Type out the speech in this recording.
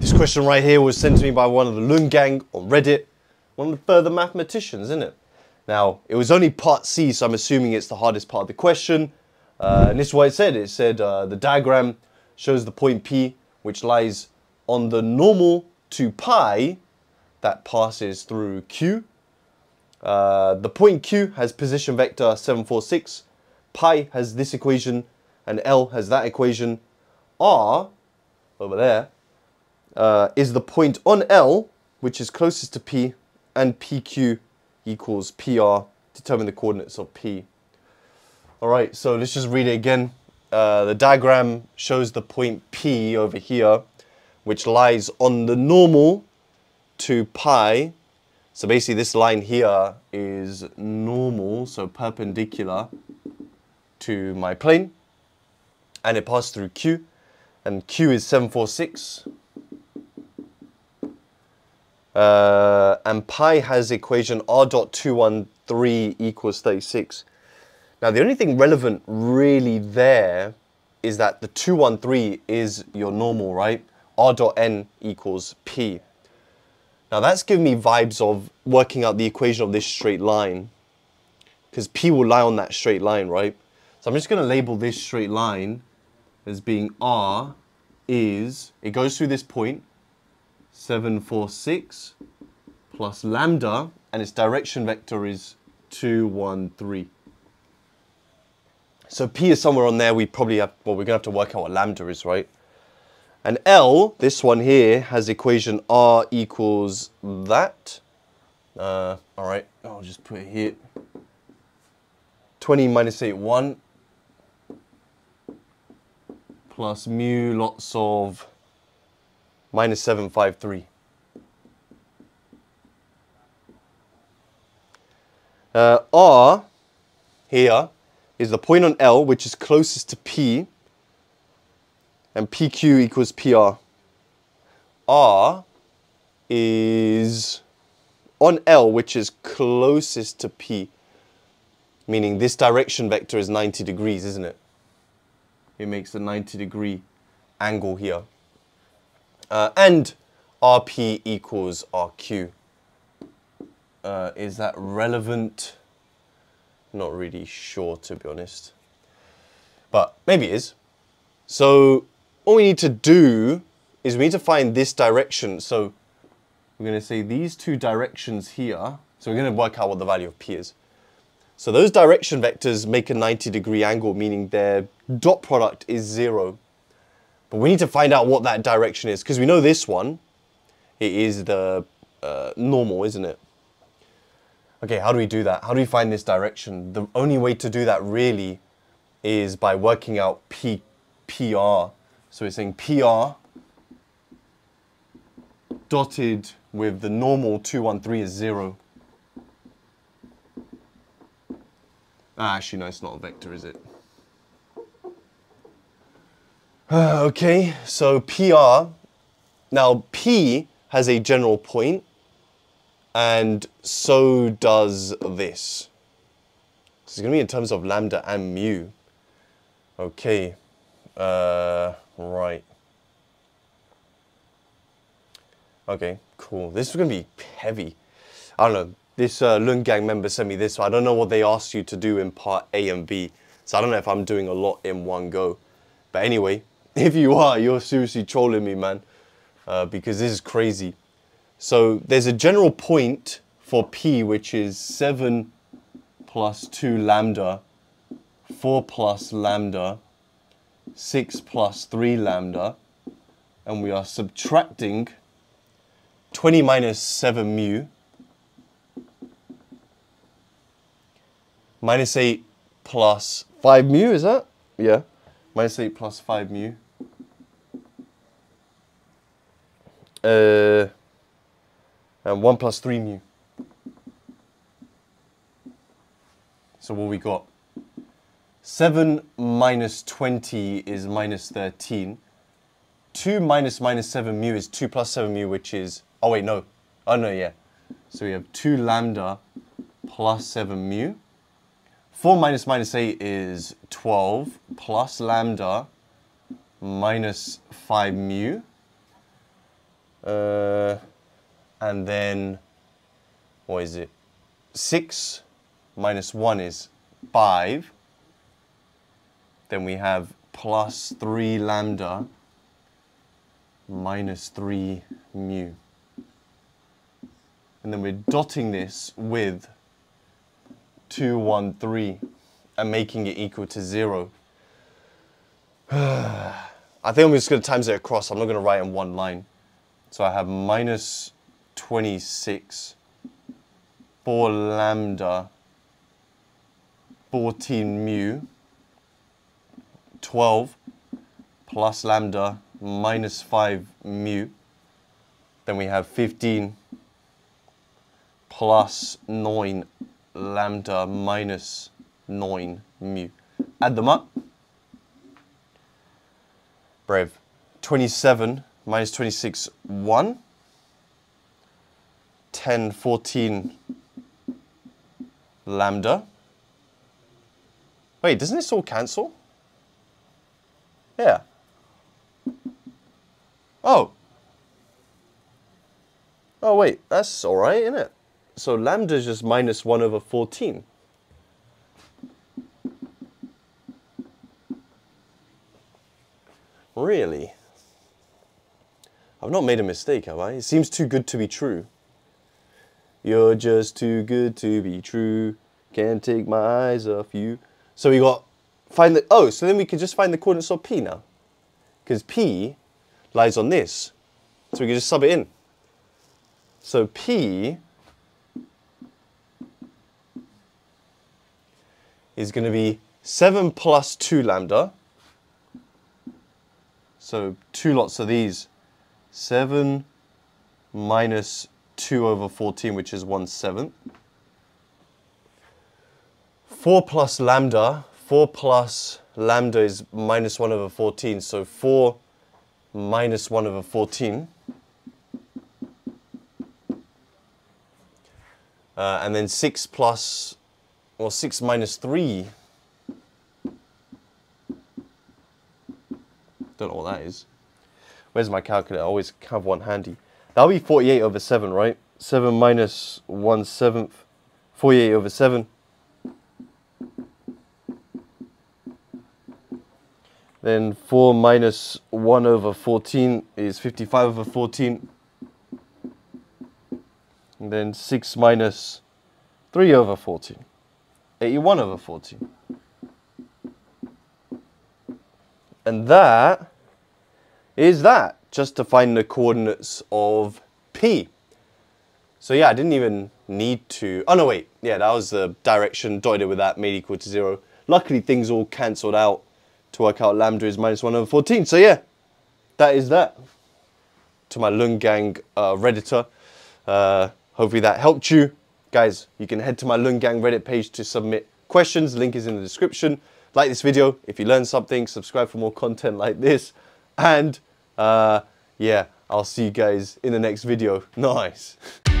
This question right here was sent to me by one of the LunGang on Reddit, one of the further mathematicians, isn't it? Now, it was only part C, so I'm assuming it's the hardest part of the question. Uh, and this is what it said. It said uh, the diagram shows the point P, which lies on the normal to pi that passes through Q. Uh, the point Q has position vector 746, pi has this equation, and L has that equation. R, over there, uh, is the point on L, which is closest to P, and PQ equals PR. Determine the coordinates of P. All right, so let's just read it again. Uh, the diagram shows the point P over here, which lies on the normal to pi. So basically this line here is normal, so perpendicular to my plane. And it passes through Q. And Q is 746. Uh, and pi has equation r dot 213 equals 36. Now the only thing relevant really there is that the 213 is your normal, right? r dot n equals p. Now that's giving me vibes of working out the equation of this straight line. Because p will lie on that straight line, right? So I'm just going to label this straight line as being r is, it goes through this point, 746 plus lambda, and its direction vector is 213. So P is somewhere on there. We probably have, well, we're going to have to work out what lambda is, right? And L, this one here, has equation R equals that. Uh, all right, I'll just put it here. 20 minus 8, 1. Plus mu lots of minus 753. Uh, R here is the point on L which is closest to P and PQ equals PR. R is on L which is closest to P meaning this direction vector is 90 degrees isn't it? It makes a 90 degree angle here. Uh, and RP equals RQ. Uh, is that relevant? Not really sure, to be honest. But maybe it is. So all we need to do is we need to find this direction. So we're going to say these two directions here. So we're going to work out what the value of P is. So those direction vectors make a 90 degree angle, meaning their dot product is zero. But we need to find out what that direction is because we know this one, it is the uh, normal, isn't it? Okay, how do we do that? How do we find this direction? The only way to do that really is by working out P, PR. So we're saying PR dotted with the normal 213 is zero. Ah, actually, no, it's not a vector, is it? Uh, okay, so PR. Now, P has a general point, and so does this. So it's going to be in terms of lambda and mu. Okay, uh, right. Okay, cool. This is going to be heavy. I don't know. This uh, LunGang member sent me this, so I don't know what they asked you to do in part A and B. So I don't know if I'm doing a lot in one go. But anyway, if you are, you're seriously trolling me, man, uh, because this is crazy. So there's a general point for P, which is 7 plus 2 lambda, 4 plus lambda, 6 plus 3 lambda, and we are subtracting 20 minus 7 mu, minus 8 plus 5 mu, is that? Yeah. Minus 8 plus 5 mu. Uh, and 1 plus 3 mu. So what we got? 7 minus 20 is minus 13. 2 minus minus 7 mu is 2 plus 7 mu, which is... Oh, wait, no. Oh, no, yeah. So we have 2 lambda plus 7 mu. 4 minus minus 8 is 12 plus lambda minus 5 mu. Uh, and then, what is it? 6 minus 1 is 5. Then we have plus 3 lambda minus 3 mu. And then we're dotting this with 2, 1, 3 and making it equal to 0. I think I'm just going to times it across. I'm not going to write in one line. So I have minus 26 4 lambda 14 mu 12 plus lambda minus 5 mu. Then we have 15 plus 9 lambda minus 9 mu. Add them up. Brave. 27 minus 26, 1. 10, 14 lambda. Wait, doesn't this all cancel? Yeah. Oh. Oh, wait, that's all right, isn't it? So lambda is just minus 1 over 14. Really? I've not made a mistake, have I? It seems too good to be true. You're just too good to be true. Can't take my eyes off you. So we got find the oh, so then we can just find the coordinates of P now. Because P lies on this. So we can just sub it in. So P is going to be 7 plus 2 lambda so two lots of these. 7 minus 2 over 14, which is 1 seventh. 4 plus lambda. 4 plus lambda is minus 1 over 14. So 4 minus 1 over 14. Uh, and then 6 plus, or 6 minus 3 Don't know what that is. Where's my calculator? I always have one handy. That'll be 48 over 7, right? 7 minus 1 seventh. 48 over 7. Then 4 minus 1 over 14 is 55 over 14. And then 6 minus 3 over 14. 81 over 14. And that is that, just to find the coordinates of P. So yeah, I didn't even need to, oh no wait, yeah, that was the direction, dotted with that, made equal to zero. Luckily things all cancelled out to work out lambda is minus one over 14. So yeah, that is that. To my LunGang uh, Redditor. Uh, hopefully that helped you. Guys, you can head to my LunGang Reddit page to submit questions. Link is in the description. Like this video if you learned something, subscribe for more content like this. And uh, yeah, I'll see you guys in the next video. Nice.